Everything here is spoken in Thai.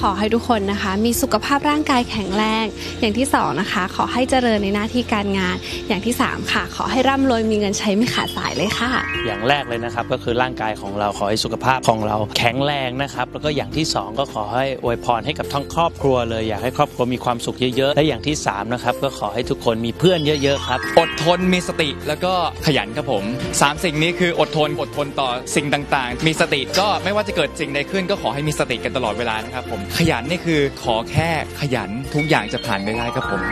ขอให้ทุกคนนะคะ มีสุขภาพร่างกายแข็งแรง อย่างที่สองนะคะ ขอให้เจริญในหน้าที่การงาน อย่างที่สามค่ะ ขอให้ร่ำรวยมีเงินใช้ไม่ขาดสายเลยค่ะ อย่างแรกเลยนะครับก็คือร่างกายของเราขอให้สุขภาพของเราแข็งแรงนะครับ แล้วก็อย่างที่สองก็ขอให้อวยพรให้กับทั้งครอบครัวเลยอยากให้ครอบครัวมีความสุขเยอะๆและอย่างที่สามนะครับก็ขอให้ทุกคนมีเพื่อนเยอะๆครับอดทนมีสติแล้วก็ขยันครับผมสามสิ่งนี้คืออดทนอดทนต่อสิ่งต่างๆ มีสติก็ไม่ว่าจะเกิดสิ่งใดขึ้นก็ขอให้มีสติกันตลอดเวลานะครับผมขยันนี่คือขอแค่ขยันทุกอย่างจะผ่านไปได้ครับผม